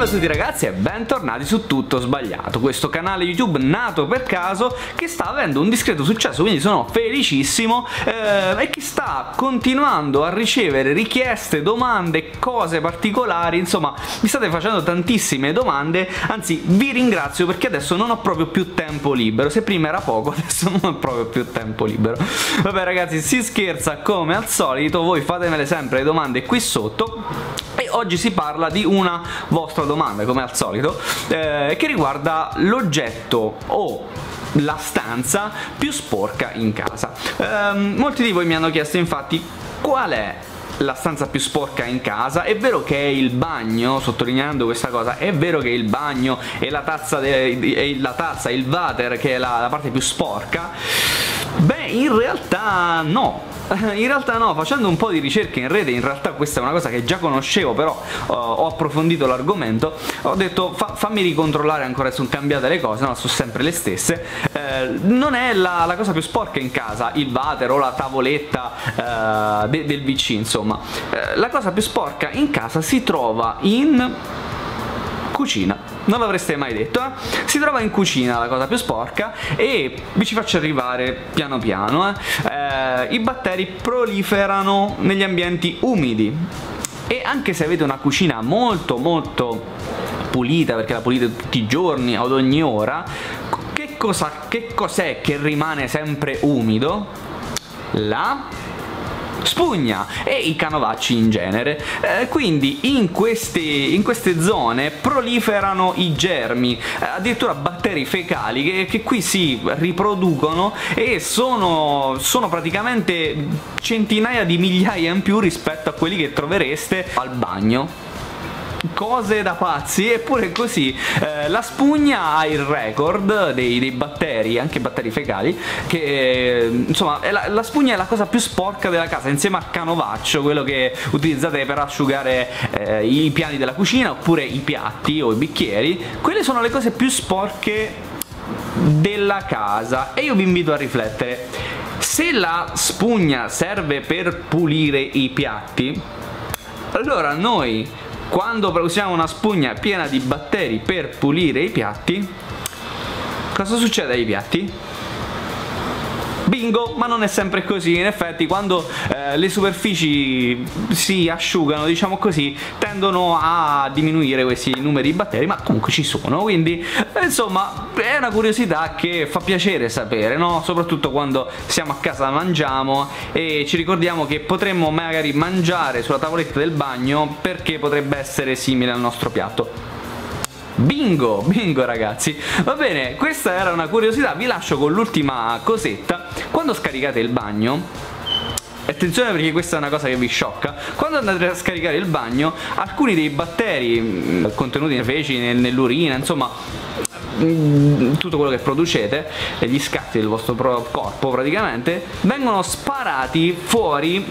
Salve a tutti ragazzi e bentornati su Tutto Sbagliato, questo canale YouTube nato per caso che sta avendo un discreto successo, quindi sono felicissimo eh, e che sta continuando a ricevere richieste, domande, cose particolari, insomma mi state facendo tantissime domande, anzi vi ringrazio perché adesso non ho proprio più tempo libero, se prima era poco adesso non ho proprio più tempo libero. Vabbè ragazzi si scherza come al solito, voi fatemele sempre le domande qui sotto oggi si parla di una vostra domanda, come al solito, eh, che riguarda l'oggetto o la stanza più sporca in casa. Eh, molti di voi mi hanno chiesto infatti qual è la stanza più sporca in casa, è vero che è il bagno, sottolineando questa cosa, è vero che il bagno e la tazza, de, la tazza il water che è la, la parte più sporca? Beh, in realtà no, in realtà no, facendo un po' di ricerche in rete, in realtà questa è una cosa che già conoscevo, però uh, ho approfondito l'argomento, ho detto fa, fammi ricontrollare ancora, sono cambiate le cose, no, sono sempre le stesse, eh, non è la, la, cosa più sporca in casa, il water o la tavoletta eh, de, del VC, insomma, eh, la cosa più sporca in casa si trova in cucina non l'avreste mai detto, eh? Si trova in cucina la cosa più sporca e vi ci faccio arrivare piano piano, eh? Eh, I batteri proliferano negli ambienti umidi e anche se avete una cucina molto molto pulita, perché la pulite tutti i giorni, ad ogni ora, che cos'è che, che rimane sempre umido? La spugna e i canovacci in genere. Eh, quindi in queste, in queste, zone proliferano i germi, addirittura batteri fecali che, che, qui si riproducono e sono, sono praticamente centinaia di migliaia in più rispetto a quelli che trovereste al bagno cose da pazzi eppure così eh, la spugna ha il record dei, dei, batteri anche batteri fecali che eh, insomma la, la, spugna è la cosa più sporca della casa insieme al canovaccio quello che utilizzate per asciugare eh, i piani della cucina oppure i piatti o i bicchieri quelle sono le cose più sporche della casa. E io vi invito a riflettere se la spugna serve per pulire i piatti allora noi quando usiamo una spugna piena di batteri per pulire i piatti, cosa succede ai piatti? Bingo, ma non è sempre così, in effetti quando eh, le superfici si asciugano, diciamo così, tendono a diminuire questi numeri di batteri, ma comunque ci sono, quindi eh, insomma è una curiosità che fa piacere sapere, no? Soprattutto quando siamo a casa mangiamo e ci ricordiamo che potremmo magari mangiare sulla tavoletta del bagno perché potrebbe essere simile al nostro piatto. Bingo, bingo ragazzi. Va bene, questa era una curiosità. Vi lascio con l'ultima cosetta Quando scaricate il bagno Attenzione perché questa è una cosa che vi sciocca Quando andate a scaricare il bagno Alcuni dei batteri mm, contenuti nei feci, nell'urina, insomma mm, tutto quello che producete e gli scatti del vostro corpo praticamente vengono sparati fuori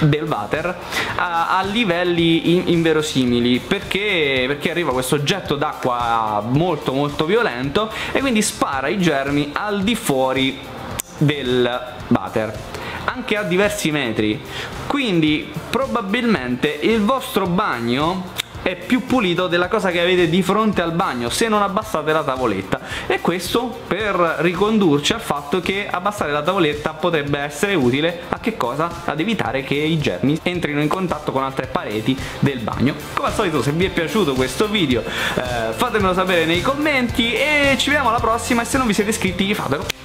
del water a, a livelli in, inverosimili perché, perché arriva questo oggetto d'acqua molto molto violento e quindi spara i germi al di fuori del water anche a diversi metri. Quindi probabilmente il vostro bagno è più pulito della cosa che avete di fronte al bagno se non abbassate la tavoletta. E questo per ricondurci al fatto che abbassare la tavoletta potrebbe essere utile a che cosa? Ad evitare che i germi entrino in contatto con altre pareti del bagno. Come al solito se vi è piaciuto questo video eh, fatemelo sapere nei commenti e ci vediamo alla prossima e se non vi siete iscritti fatelo